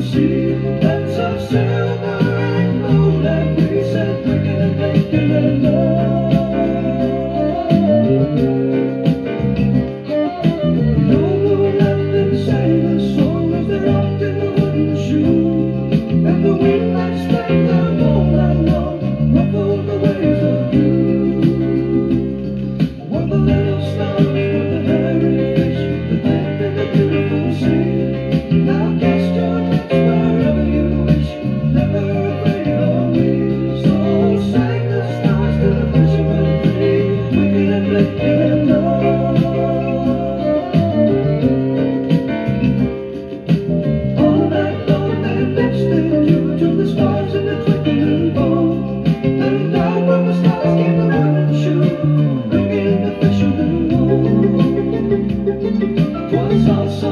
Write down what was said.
心的城市嘲笑